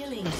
Killing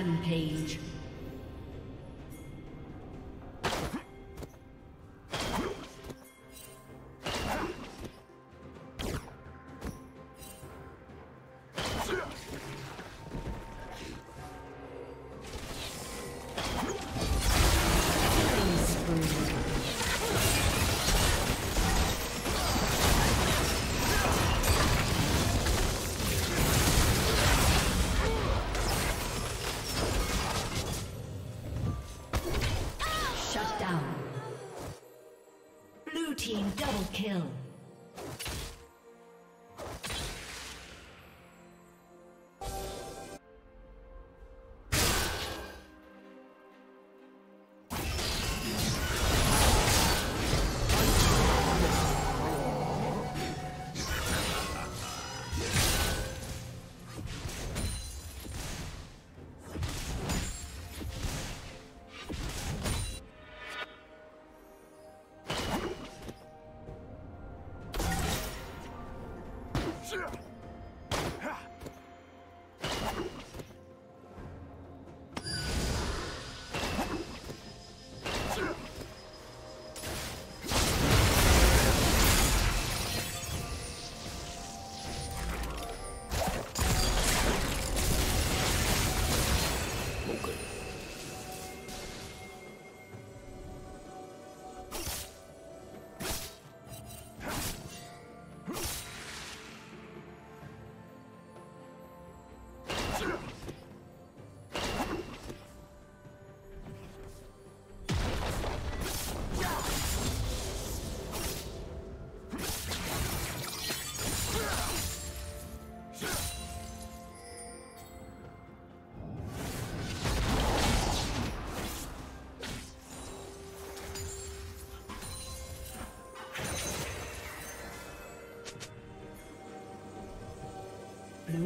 Rampage. Kill.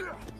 Yeah.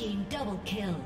Team double kill.